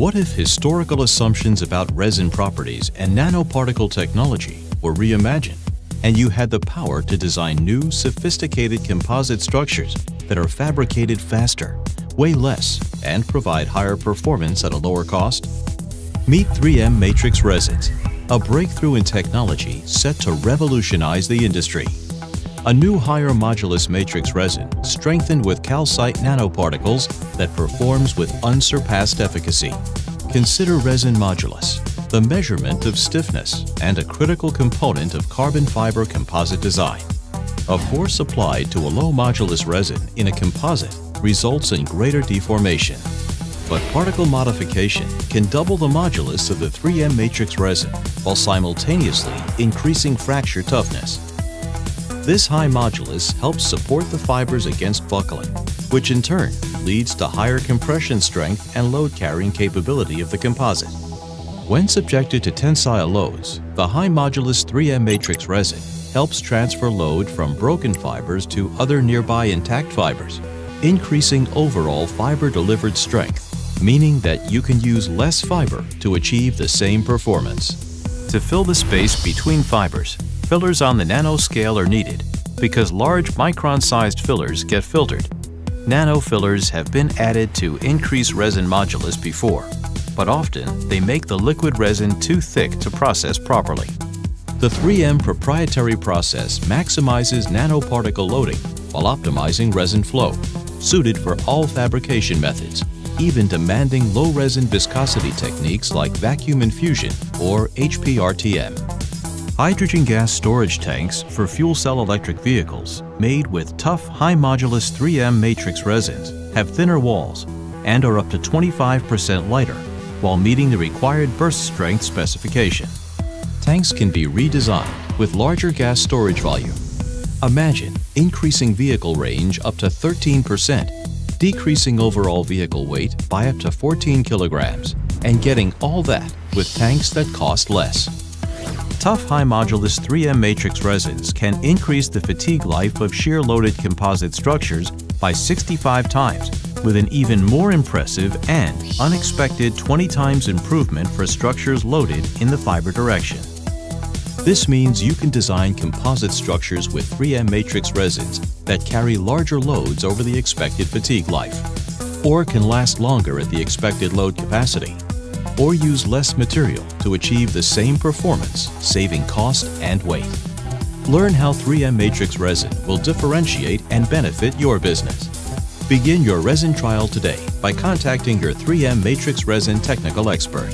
What if historical assumptions about resin properties and nanoparticle technology were reimagined and you had the power to design new, sophisticated composite structures that are fabricated faster, weigh less, and provide higher performance at a lower cost? Meet 3M Matrix Resins, a breakthrough in technology set to revolutionize the industry. A new higher modulus matrix resin strengthened with calcite nanoparticles that performs with unsurpassed efficacy. Consider resin modulus, the measurement of stiffness and a critical component of carbon fiber composite design. A force applied to a low modulus resin in a composite results in greater deformation. But particle modification can double the modulus of the 3M matrix resin while simultaneously increasing fracture toughness. This high modulus helps support the fibers against buckling, which in turn leads to higher compression strength and load carrying capability of the composite. When subjected to tensile loads, the high modulus 3M matrix resin helps transfer load from broken fibers to other nearby intact fibers, increasing overall fiber delivered strength, meaning that you can use less fiber to achieve the same performance. To fill the space between fibers, fillers on the nanoscale are needed because large micron-sized fillers get filtered. Nano fillers have been added to increase resin modulus before, but often they make the liquid resin too thick to process properly. The 3M proprietary process maximizes nanoparticle loading while optimizing resin flow, suited for all fabrication methods, even demanding low resin viscosity techniques like vacuum infusion or HPRTM. Hydrogen gas storage tanks for fuel cell electric vehicles made with tough high modulus 3M matrix resins have thinner walls and are up to 25% lighter while meeting the required burst strength specification. Tanks can be redesigned with larger gas storage volume. Imagine increasing vehicle range up to 13%, decreasing overall vehicle weight by up to 14 kilograms, and getting all that with tanks that cost less. Tough high modulus 3M matrix resins can increase the fatigue life of shear loaded composite structures by 65 times with an even more impressive and unexpected 20 times improvement for structures loaded in the fiber direction. This means you can design composite structures with 3M matrix resins that carry larger loads over the expected fatigue life, or can last longer at the expected load capacity or use less material to achieve the same performance, saving cost and weight. Learn how 3M Matrix Resin will differentiate and benefit your business. Begin your resin trial today by contacting your 3M Matrix Resin technical expert.